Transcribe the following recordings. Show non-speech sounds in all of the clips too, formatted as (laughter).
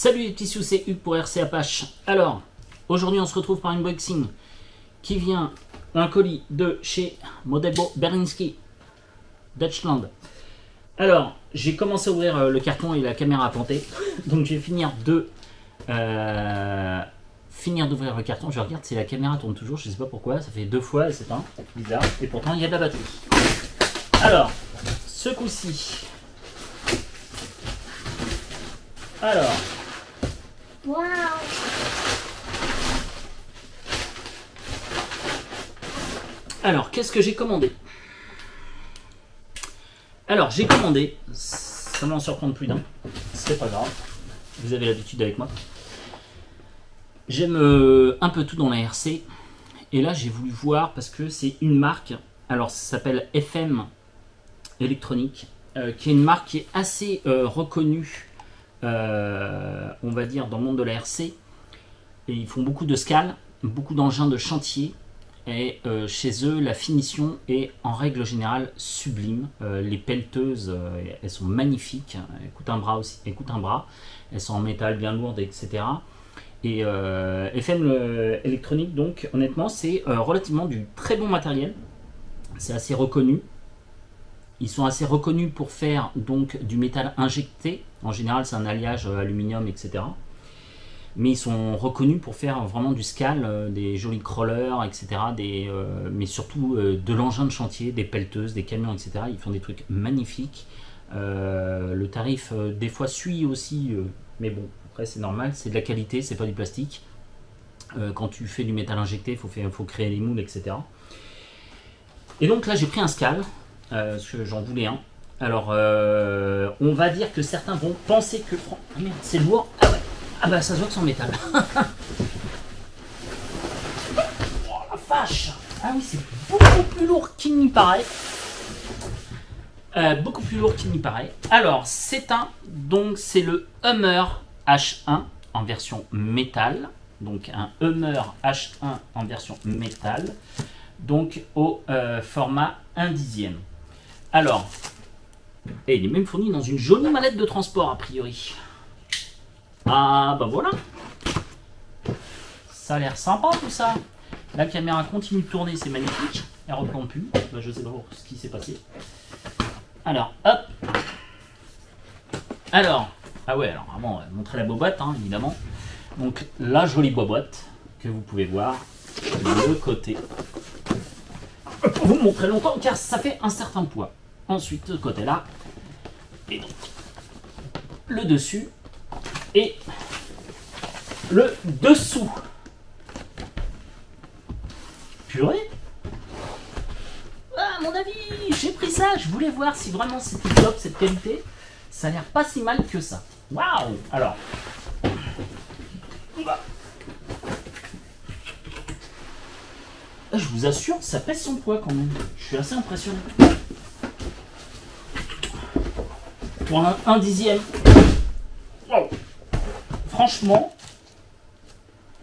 Salut les petits sous, c'est Hugues pour RC Apache. Alors, aujourd'hui on se retrouve par unboxing qui vient d'un colis de chez Modebo Berinski, Dutchland. Alors, j'ai commencé à ouvrir euh, le carton et la caméra a planté. (laughs) Donc je vais finir de euh, finir d'ouvrir le carton. Je regarde si la caméra tourne toujours, je sais pas pourquoi, ça fait deux fois et c'est pas bizarre. Et pourtant il y a de la batterie. Alors, ce coup-ci. Alors, Alors, qu'est-ce que j'ai commandé? Alors, j'ai commandé, ça m'en surprendre plus d'un, c'est pas grave, vous avez l'habitude avec moi. J'aime euh, un peu tout dans la RC, et là j'ai voulu voir parce que c'est une marque, alors ça s'appelle FM Électronique, euh, qui est une marque qui est assez euh, reconnue, euh, on va dire, dans le monde de la RC, ils font beaucoup de scales, beaucoup d'engins de chantier, et euh, chez eux, la finition est en règle générale sublime. Euh, les pelleteuses, elles sont magnifiques. Elles coûtent un bras aussi. Coûtent un bras. Elles sont en métal bien lourdes, etc. Et FM électronique, donc honnêtement, c'est relativement du très bon matériel. C'est assez reconnu. Ils sont assez reconnus pour faire donc du métal injecté. En général, c'est un alliage euh, aluminium, etc mais ils sont reconnus pour faire vraiment du scal, euh, des jolis crawlers, etc. Euh, mais surtout de l'engin de chantier, des pelleteuses, des camions, etc. Ils font des trucs magnifiques. Le tarif, des fois, suit aussi, mais bon, après c'est normal, c'est de la qualité, c'est pas du plastique. Quand tu fais du métal injecté, il faut, créer les moules, etc. Et donc là, j'ai pris un scal, parce que j'en voulais un. Alors, euh, on va dire que certains vont penser que ah merde, c'est lourd. Ah ouais. Ah bah ça se voit que c'est en métal. (laughs) oh la vache Ah oui, c'est beaucoup plus lourd qu'il n'y paraît. Euh, beaucoup plus lourd qu'il n'y paraît. Alors, c'est un, donc c'est le Hummer H1 en version métal. Donc un Hummer H1 en version métal. Donc au euh, format 1 dixième. Alors, et il est même fourni dans une jolie mallette de transport a priori. Ah bah voilà. Ça a l'air sympa tout ça. La caméra continue de tourner, c'est magnifique. Elle reprend plus. Bah, je sais pas ce qui s'est passé. Alors, hop. Alors, ah ouais, alors vraiment, euh, montrer la bobotte, hein, évidemment. Donc, la jolie bobotte que vous pouvez voir de côté. Vous montrer longtemps, car ça fait un certain poids. Ensuite, de ce côté-là. Et donc, le dessus et le dessous. Purée Ah, mon avis, j'ai pris ça. Je voulais voir si vraiment c'était top cette qualité. Ça a l'air pas si mal que ça. Waouh Alors. Ah, Je vous assure, ça pèse son poids quand même. Je suis assez impressionné. Pour un, dixième. Franchement,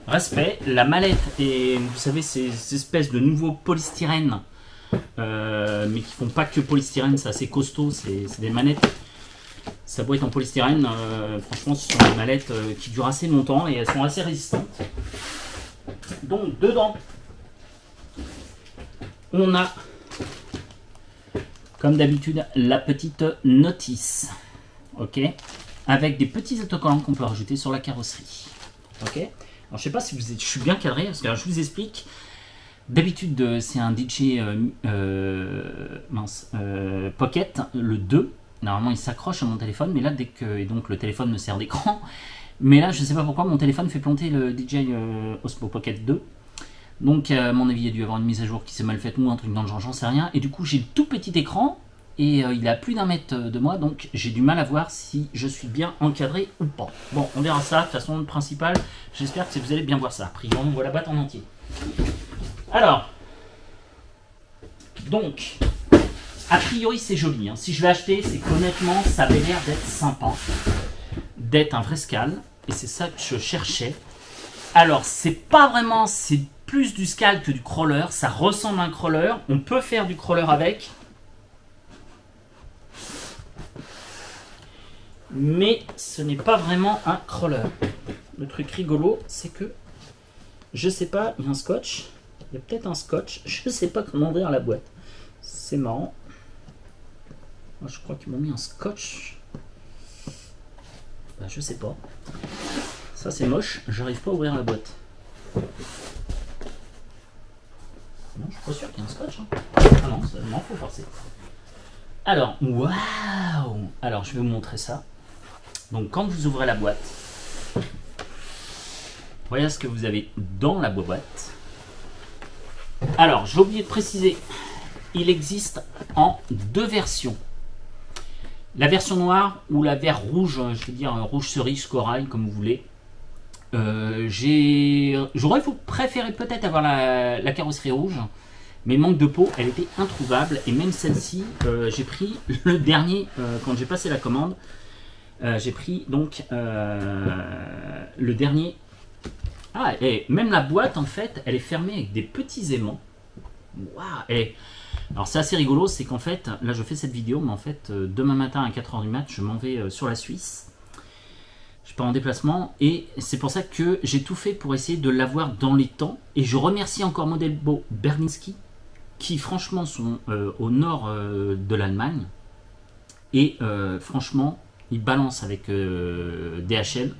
respect. La mallette et vous savez ces, ces espèces de nouveaux polystyrène, euh, mais qui font pas que polystyrène, c'est assez costaud. C'est des manettes. Ça doit en polystyrène. euh, franchement, ce sont des mallettes euh, qui durent assez longtemps et elles sont assez résistantes. Donc dedans, on a, comme d'habitude, la petite notice. Ok avec des petits autocollants qu'on peut rajouter sur la carrosserie. Ok Alors je sais pas si vous êtes, je suis bien cadré parce que je vous explique. D'habitude euh, c'est un DJ euh, euh, mince, Pocket le 2. Normalement il s'accroche à mon téléphone, mais là dès que et donc le téléphone me sert d'écran. Mais là je sais pas pourquoi mon téléphone fait planter le DJ Osmo Pocket 2. Donc à mon avis il y a dû avoir une mise à jour qui s'est mal faite ou un truc dans le genre, j'en sais rien. Et du coup j'ai le tout petit écran et euh, il à plus d'un mètre de moi, donc j'ai du mal à voir si je suis bien encadré ou pas. Bon, on verra ça. De toute façon, le principal, j'espère que vous allez bien voir ça. A priori, on voit la boîte en entier. Alors, donc, a priori, c'est joli. hein. Si je vais acheter, c'est qu'honnêtement, ça avait l'air d'être sympa, d'être un vrai scal, et c'est ça que je cherchais. Alors, c'est pas vraiment, c'est plus du scal que du crawler. Ça ressemble à un crawler. On peut faire du crawler avec. Mais ce n'est pas vraiment un crawler. Le truc rigolo, c'est que je sais pas, il y a un scotch. Il y a peut-être un scotch. (laughs) Je sais pas comment ouvrir la boîte. C'est marrant. Moi, je crois qu'ils m'ont mis un scotch. Bah, je sais pas. Ça, c'est moche. J'arrive pas à ouvrir la boîte. Non, je suis pas sûr qu'il y ait un scotch. hein. Ah non, ça, non, faut forcer. Alors, waouh Alors, je vais vous montrer ça. Donc, quand vous ouvrez la boîte, voilà ce que vous avez dans la boîte. Alors, j'ai oublié de préciser, il existe en deux versions. La version noire ou la verre rouge, je veux dire rouge cerise, corail, comme vous voulez. Euh, J'aurais préféré peut-être avoir la, carrosserie rouge, mais manque de peau, elle était introuvable. Et même celle-ci, euh, j'ai pris le dernier, euh, quand j'ai passé la commande, euh, j'ai pris donc euh, le dernier. Ah, et même la boîte, en fait, elle est fermée avec des petits aimants. Waouh et- Alors c'est assez rigolo, c'est qu'en fait, là je fais cette vidéo, mais en fait, euh, demain matin à 4h du mat, je m'en vais sur la Suisse. Je pars en déplacement et c'est pour ça que j'ai tout fait pour essayer de l'avoir dans les temps. Et je remercie encore Modelbo Berlinski qui franchement sont au nord de l'Allemagne. Et franchement, ils balancent avec euh, DHL.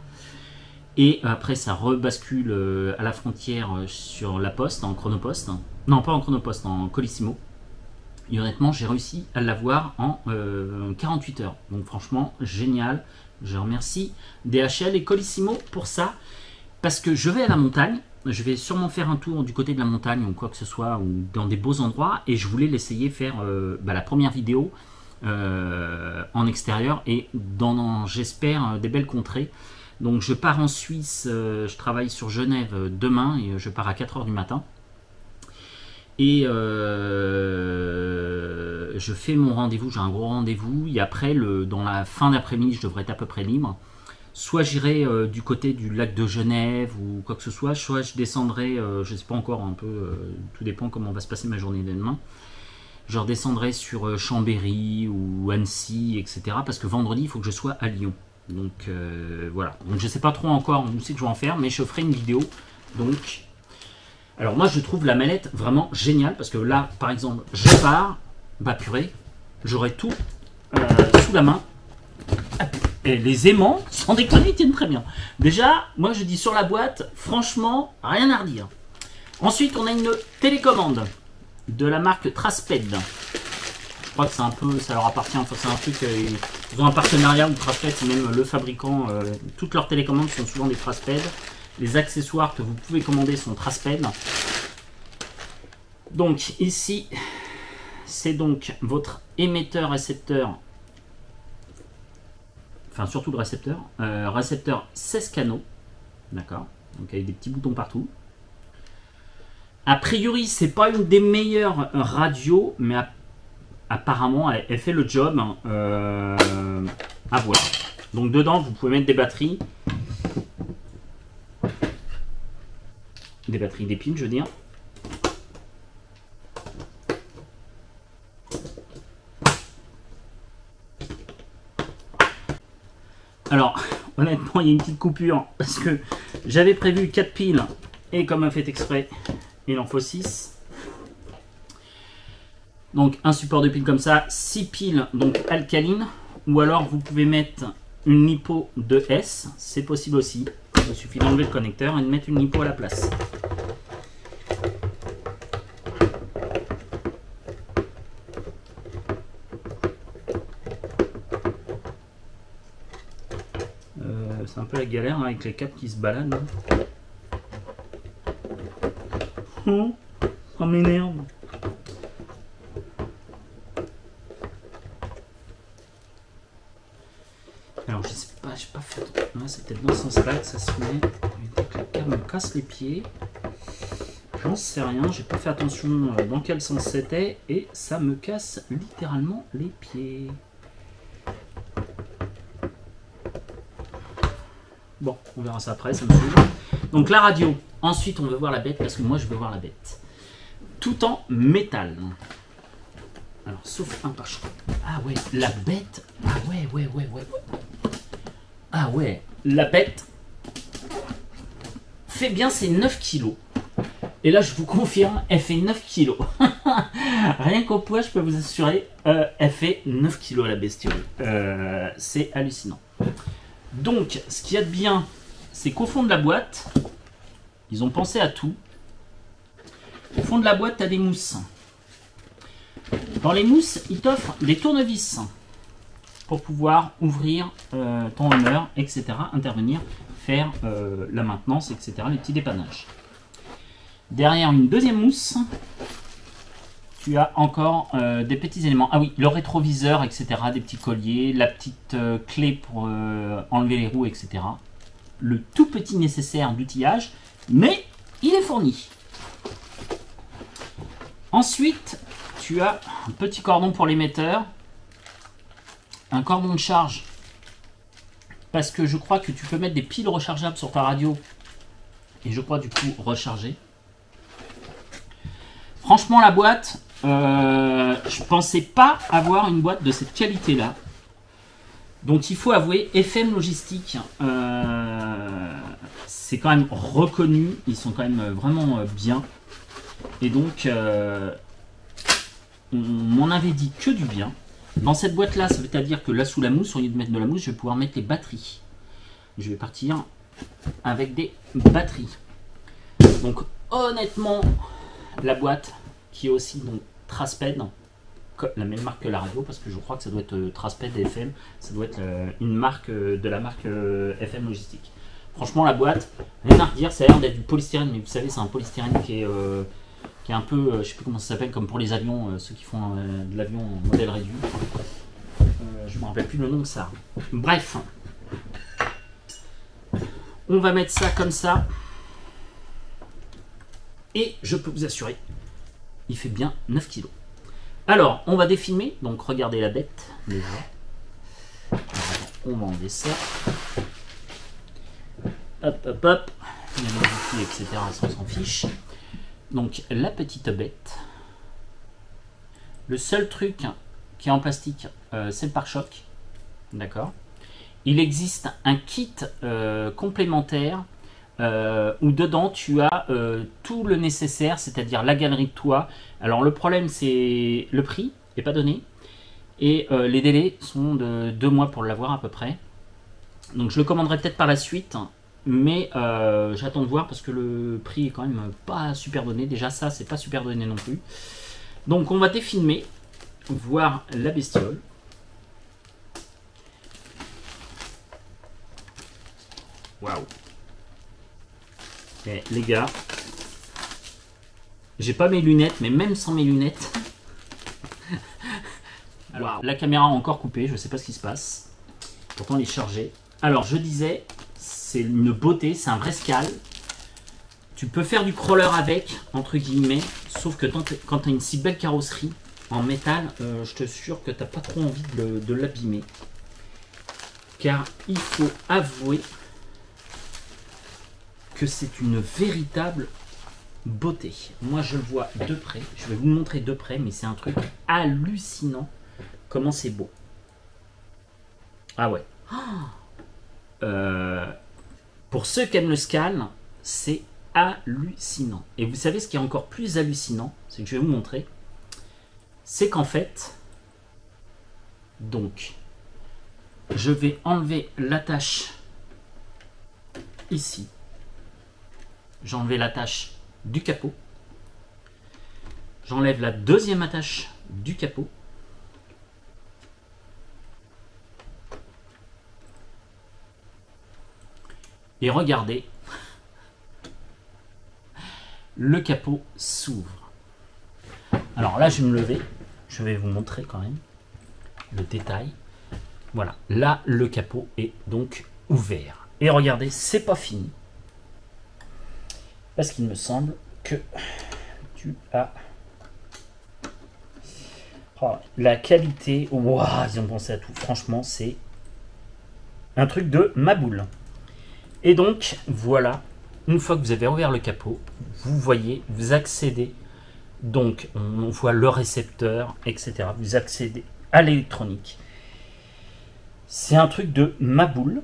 Et après, ça rebascule euh, à la frontière euh, sur la poste, en chronopost. Non, pas en chronopost, en colissimo. Et honnêtement, j'ai réussi à l'avoir en euh, 48 heures. Donc franchement, génial. Je remercie DHL et Colissimo pour ça. Parce que je vais à la montagne. Je vais sûrement faire un tour du côté de la montagne ou quoi que ce soit, ou dans des beaux endroits. Et je voulais l'essayer faire bah, la première vidéo euh, en extérieur et dans, j'espère, euh, des belles contrées. Donc je pars en Suisse, euh, je travaille sur Genève demain et je pars à 4h du matin. Et je fais mon rendez-vous, j'ai un gros rendez-vous. Et après, le, dans la fin d'après-midi, je devrais être à peu près libre. Soit j'irai du côté du lac de Genève ou quoi que ce soit, soit je descendrai, je ne sais pas encore un peu, tout dépend comment va se passer ma journée de demain. Je redescendrai sur euh, Chambéry ou Annecy, etc. Parce que vendredi, il faut que je sois à Lyon. Donc euh, voilà. Donc je sais pas trop encore où c'est que je vais en faire, mais je ferai une vidéo. Donc, alors moi je trouve la mallette vraiment géniale parce que là, par exemple, je pars, bah purée, j'aurai tout euh, sous la main. Et les aimants, sans déconner, ils tiennent très bien. Déjà, moi je dis sur la boîte, franchement, rien à redire. Ensuite, on a une télécommande de la marque Trasped. Je crois que c'est un peu, ça leur appartient. Enfin, c'est un truc, euh, ils ont un partenariat où Trasped, c'est même le fabricant. euh, toutes leurs télécommandes sont souvent des Trasped. Les accessoires que vous pouvez commander sont Trasped. Donc ici, c'est donc votre émetteur récepteur. Enfin, surtout le récepteur. Euh, récepteur 16 canaux. D'accord. Donc avec des petits boutons partout. A priori, c'est pas une des meilleures radios, mais apparemment, elle, elle fait le job. hein. Euh, à voir. Donc dedans, vous pouvez mettre des batteries. Des batteries des piles, je veux dire. Alors, honnêtement, il y a une petite coupure parce que j'avais prévu 4 piles et comme un fait exprès, il en faut 6. Donc un support de piles comme ça, 6 piles donc alcalines ou alors vous pouvez mettre une lipo de S, c'est possible aussi. Il suffit d'enlever le connecteur et de mettre une lipo à la place. Euh, c'est un peu la galère hein, avec les câbles qui se baladent. hein. Ça m'énerve. Alors je sais pas, j'ai pas fait. Ouais, c'est peut-être dans ce sens-là que ça se met. Que le câble me casse les pieds. J'en sais rien, j'ai pas fait attention euh, dans quel sens c'était et ça me casse littéralement les pieds. Bon, on verra ça après, ça me saoule. Donc la radio. Ensuite, on veut voir la bête parce que moi, je veux voir la bête. Tout en métal. Alors, sauf un par. Ah ouais, la bête. Ah ouais, ouais, ouais, ouais. ouais. Ah ouais, la bête fait bien ses 9 kilos. Et là, je vous confirme, elle fait 9 kilos. (laughs) Rien qu'au poids, je peux vous assurer, euh, elle fait 9 kilos la bestiole. Euh, c'est hallucinant. Donc, ce qu'il y a de bien, c'est qu'au fond de la boîte, ils ont pensé à tout. Au fond de la boîte, tu as des mousses. Dans les mousses, ils t'offrent des tournevis pour pouvoir ouvrir euh, ton honneur, etc., intervenir, faire euh, la maintenance, etc., les petits dépannages. Derrière une deuxième mousse, tu as encore euh, des petits éléments. Ah oui, le rétroviseur, etc., des petits colliers, la petite clé pour enlever les roues, etc. Le tout petit nécessaire d'outillage, mais il est fourni. Ensuite, tu as un petit cordon pour l'émetteur, un cordon de charge, parce que je crois que tu peux mettre des piles rechargeables sur ta radio, et je crois du coup recharger. Franchement, la boîte, euh, je pensais pas avoir une boîte de cette qualité-là. Donc il faut avouer, FM Logistique, euh, c'est quand même reconnu, ils sont quand même vraiment euh, bien. Et donc, on m'en avait dit que du bien. Dans cette boîte-là, ça veut dire que là, sous la mousse, au lieu de mettre de la mousse, je vais pouvoir mettre les batteries. Je vais partir avec des batteries. Donc, honnêtement, la boîte, qui est aussi donc Trasped, la même marque que la radio, parce que je crois que ça doit être euh, Trasped FM, ça doit être euh, une marque euh, de la marque FM Logistique. Franchement, la boîte, rien à redire, ça a l'air d'être du polystyrène, mais vous savez, c'est un polystyrène qui est qui est un peu, je sais plus comment ça s'appelle, comme pour les avions, ceux qui font de l'avion en modèle réduit. je me rappelle plus le nom de ça. Bref, on va mettre ça comme ça. Et je peux vous assurer, il fait bien 9 kg. Alors, on va défilmer. Donc, regardez la bête déjà. On va enlever ça. Hop, hop, hop. Il y a des etc. Ça, on s'en fiche. Donc la petite bête. Le seul truc qui est en plastique, euh, c'est le pare-choc. D'accord? Il existe un kit euh, complémentaire euh, où dedans tu as tout le nécessaire, c'est-à-dire la galerie de toit. Alors le problème c'est le prix n'est pas donné et les délais sont de deux mois pour l'avoir à peu près. Donc je le commanderai peut-être par la suite mais euh, j'attends de voir parce que le prix est quand même pas super donné. Déjà ça, c'est pas super donné non plus. Donc on va défilmer, voir la bestiole. Waouh. Les gars, j'ai pas mes lunettes, mais même sans mes lunettes. (laughs) Alors, la caméra a encore coupé, je sais pas ce qui se passe. Pourtant, elle est chargée. Alors, je disais, c'est une beauté, c'est un vrai scal. Tu peux faire du crawler avec, entre guillemets, sauf que quand tu as une si belle carrosserie en métal, euh, je te jure que tu n'as pas trop envie de, l'abîmer. Car il faut avouer que c'est une véritable beauté. Moi, je le vois de près. Je vais vous montrer de près, mais c'est un truc hallucinant. Comment c'est beau. Ah ouais. Euh, pour ceux qui aiment le scal, c'est hallucinant. Et vous savez ce qui est encore plus hallucinant, c'est que je vais vous montrer, c'est qu'en fait, donc, je vais enlever l'attache ici. Enlevé l'attache du capot. J'enlève la deuxième attache du capot. Et regardez, le capot s'ouvre. Alors là, je vais me lever. Je vais vous montrer quand même le détail. Voilà, là, le capot est donc ouvert. Et regardez, c'est pas fini. Parce qu'il me semble que tu as... Oh, la qualité, wow, ils ont pensé à tout. Franchement, c'est un truc de ma boule. Et donc, voilà, une fois que vous avez ouvert le capot, vous voyez, vous accédez, donc on voit le récepteur, etc. Vous accédez à l'électronique. C'est un truc de ma boule.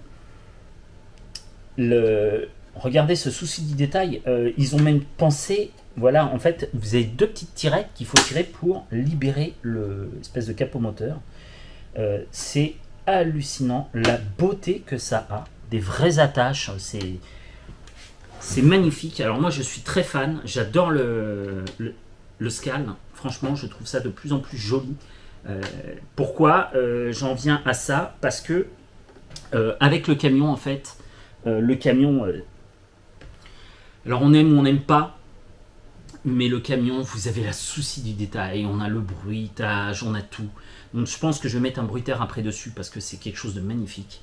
le, regardez ce souci du détail. euh, ils ont même pensé, voilà, en fait, vous avez deux petites tirettes qu'il faut tirer pour libérer le espèce de capot moteur. Euh, c'est hallucinant la beauté que ça a, des vraies attaches. C'est magnifique. Alors moi, je suis très fan. J'adore le, le. Franchement, je trouve ça de plus en plus joli. Euh, pourquoi J'en viens à ça? Parce que avec le camion, en fait, le camion. Alors on aime ou on n'aime pas, mais le camion, vous avez la souci du détail. On a le bruitage, on a tout. Donc je pense que je vais mettre un bruiteur après dessus parce que c'est quelque chose de magnifique.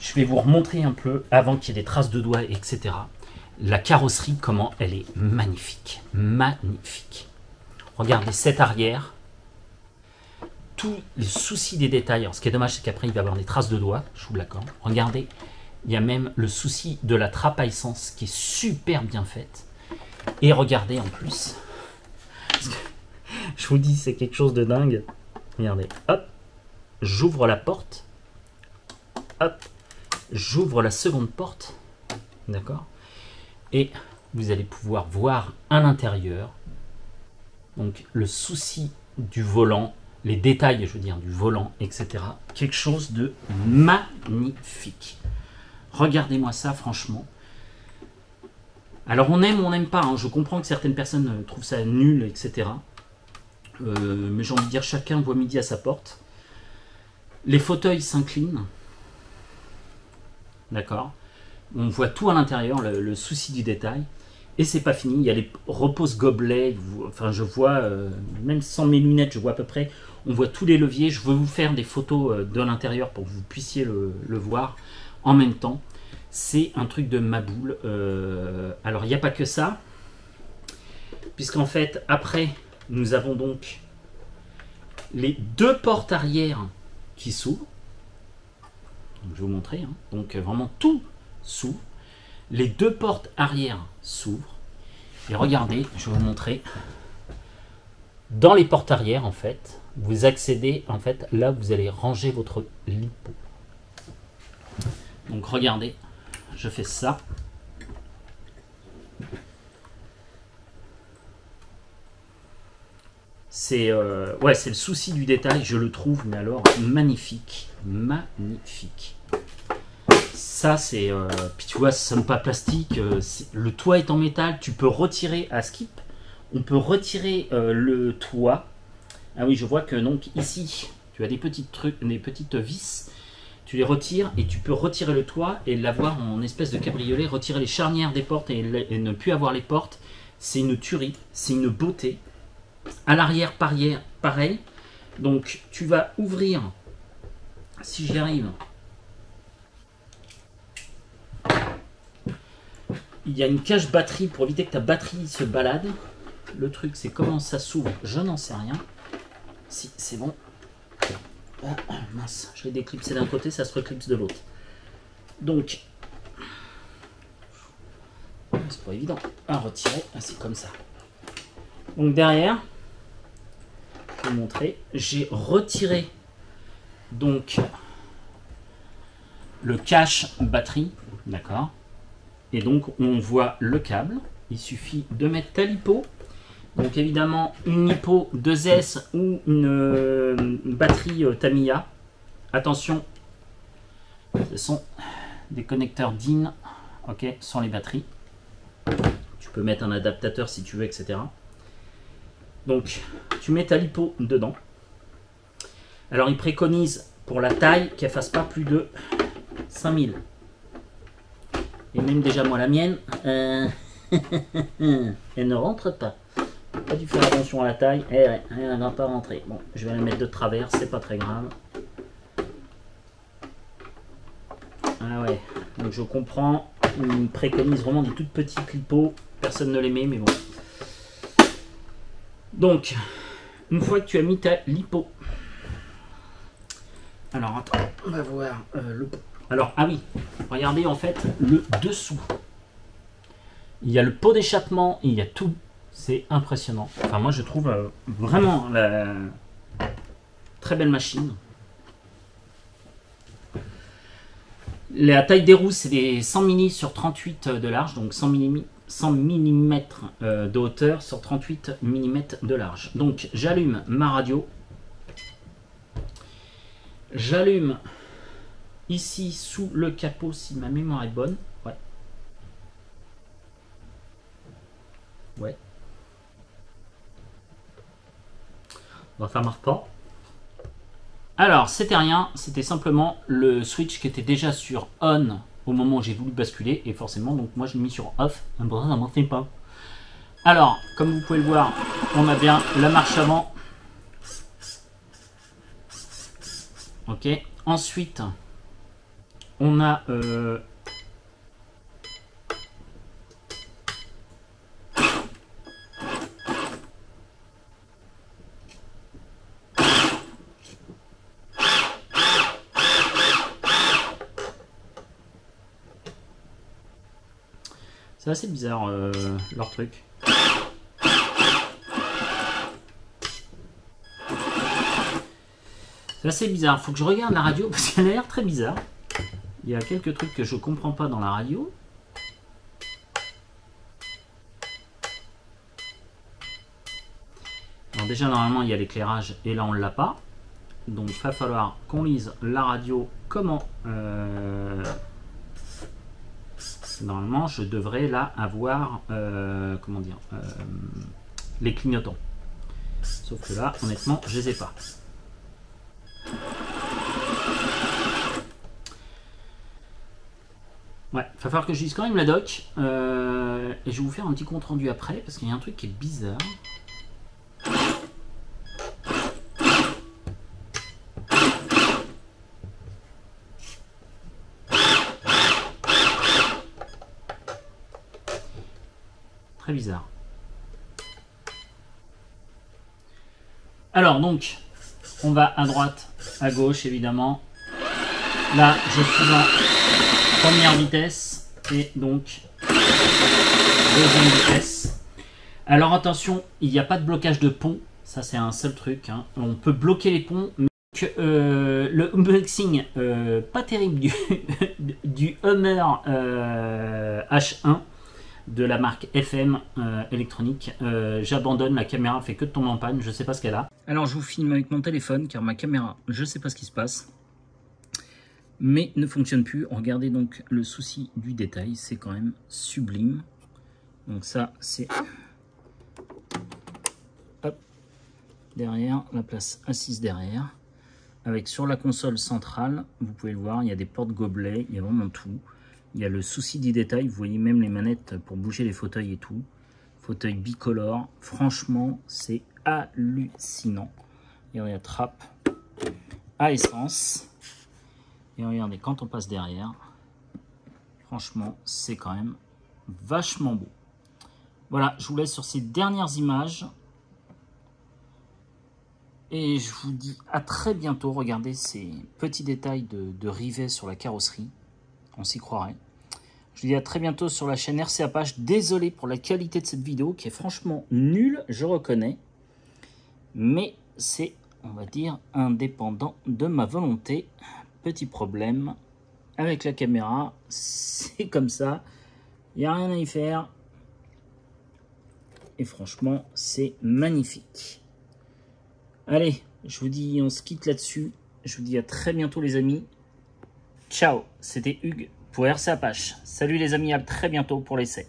Je vais vous remontrer un peu, avant qu'il y ait des traces de doigts, etc. La carrosserie, comment elle est magnifique. Magnifique. Regardez cette arrière. Tous les soucis des détails. Alors, ce qui est dommage, c'est qu'après, il va y avoir des traces de doigts. Je vous l'accorde. Regardez. Il y a même le souci de la trappe qui est super bien faite. Et regardez en plus. Je vous dis, c'est quelque chose de dingue. Regardez. Hop. J'ouvre la porte. Hop. J'ouvre la seconde porte. D'accord Et vous allez pouvoir voir à l'intérieur. Donc le souci du volant, les détails, je veux dire, du volant, etc. Quelque chose de magnifique. Regardez-moi ça, franchement. Alors on aime ou on n'aime pas. hein. Je comprends que certaines personnes euh, trouvent ça nul, etc. Euh, mais j'ai envie de dire, chacun voit midi à sa porte. Les fauteuils s'inclinent. D'accord On voit tout à l'intérieur, le, souci du détail. Et c'est pas fini, il y a les repose gobelets, enfin je vois, euh, même sans mes lunettes, je vois à peu près, on voit tous les leviers. Je veux vous faire des photos de l'intérieur pour que vous puissiez le voir en même temps. C'est un truc de maboule. Euh, alors il n'y a pas que ça, puisqu'en fait, après, nous avons donc les deux portes arrière qui s'ouvrent. Je vous montrer. hein. Donc vraiment tout s'ouvre. Les deux portes arrière s'ouvrent. Et regardez, je vais vous montrer. Dans les portes arrière, en fait, vous accédez, en fait, là, vous allez ranger votre lipo. Donc regardez, je fais ça. C'est euh, ouais, c'est le souci du détail, je le trouve, mais alors magnifique, magnifique. Ça c'est, euh, puis tu vois, ça pas plastique. euh, le toit est en métal, tu peux retirer à skip. On peut retirer le toit. Ah oui, je vois que donc ici, tu as des petites trucs, des petites vis. Tu les retires et tu peux retirer le toit et l'avoir en espèce de cabriolet, retirer les charnières des portes et, ne plus avoir les portes. C'est une tuerie, c'est une beauté. À l'arrière, pareil, pareil. Donc, tu vas ouvrir, si j'y arrive. Il y a une cage batterie pour éviter que ta batterie se balade. Le truc, c'est comment ça s'ouvre, je n'en sais rien. Si, c'est bon. (coughs) Mince, je l'ai déclipsé d'un côté, ça se reclipse de l'autre. Donc, c'est pas évident à retirer. Ah, c'est comme ça. Donc derrière, je vais vous montrer, j'ai retiré donc le cache batterie, d'accord. Et donc on voit le câble. Il suffit de mettre ta lipo. Donc évidemment une lipo 2S ou une, une batterie euh, Tamiya. Attention, ce sont des connecteurs DIN, ok, sans les batteries. Tu peux mettre un adaptateur si tu veux, etc. Donc, tu mets ta lipo dedans. Alors, il préconise pour la taille qu'elle fasse pas plus de 5000. Et même déjà, moi, la mienne, euh, (laughs) elle ne rentre pas. Pas dû faire attention à la taille. Eh ouais, elle va pas rentrer. Bon, je vais la mettre de travers, c'est pas très grave. Ah ouais, donc je comprends. Il préconise vraiment des toutes petites lipos. Personne ne les met, mais bon. Donc, une fois que tu as mis ta lipo. Alors, attends, on va voir euh, le. Alors, ah oui, regardez en fait le dessous. Il y a le pot d'échappement, il y a tout. C'est impressionnant. Enfin, moi je trouve euh, vraiment la très belle machine. La taille des roues, c'est des 100 mm sur 38 de large, donc 100 mm, 100 mm de hauteur sur 38 mm de large. Donc j'allume ma radio. J'allume ici sous le capot si ma mémoire est bonne. Ouais. Ouais. Ça marche pas. Alors, c'était rien, c'était simplement le switch qui était déjà sur on au moment où j'ai voulu basculer, et forcément, donc moi je l'ai mis sur off, un ça ne marchait pas. Alors, comme vous pouvez le voir, on a bien la marche avant. Ok, ensuite, on a euh, assez bizarre euh, leur truc. C'est assez bizarre. Faut que je regarde la radio parce qu'elle a l'air très bizarre. Il y a quelques trucs que je comprends pas dans la radio. Alors déjà normalement il y a l'éclairage et là on l'a pas. Donc il va falloir qu'on lise la radio comment euh, normalement, je devrais là avoir, euh, comment dire, euh, les clignotants. Sauf que là, honnêtement, je les ai pas. Ouais, il va falloir que je lise quand même la doc. Euh, et je vais vous faire un petit compte rendu après, parce qu'il y a un truc qui est bizarre. Alors donc, on va à droite, à gauche évidemment. Là, je suis en première vitesse et donc deuxième vitesse. Alors attention, il n'y a pas de blocage de pont. Ça, c'est un seul truc. Hein. On peut bloquer les ponts, euh, le unboxing euh, pas terrible du, (laughs) du Hummer euh, H1 de la marque FM euh, électronique. Euh, j'abandonne, la caméra fait que de tomber en panne, je sais pas ce qu'elle a. Alors je vous filme avec mon téléphone car ma caméra, je sais pas ce qui se passe. Mais ne fonctionne plus. Regardez donc le souci du détail, c'est quand même sublime. Donc ça c'est derrière, la place assise derrière. Avec sur la console centrale, vous pouvez le voir, il y a des portes gobelets, il y a vraiment tout. Il y a le souci du détail, vous voyez même les manettes pour bouger les fauteuils et tout. Fauteuil bicolore, franchement c'est hallucinant. Et a trappe à essence. Et regardez, quand on passe derrière, franchement c'est quand même vachement beau. Voilà, je vous laisse sur ces dernières images. Et je vous dis à très bientôt. Regardez ces petits détails de rivets sur la carrosserie on s'y croirait. Je vous dis à très bientôt sur la chaîne RC Apache. Désolé pour la qualité de cette vidéo qui est franchement nulle, je reconnais. Mais c'est, on va dire, indépendant de ma volonté. Petit problème avec la caméra, (laughs) c'est comme ça. Il n'y a rien à y faire. Et franchement, c'est magnifique. Allez, je vous dis, on se quitte là-dessus. Je vous dis à très bientôt les amis. Ciao, c'était Hugues pour RC Apache. Salut les amis, à très bientôt pour l'essai.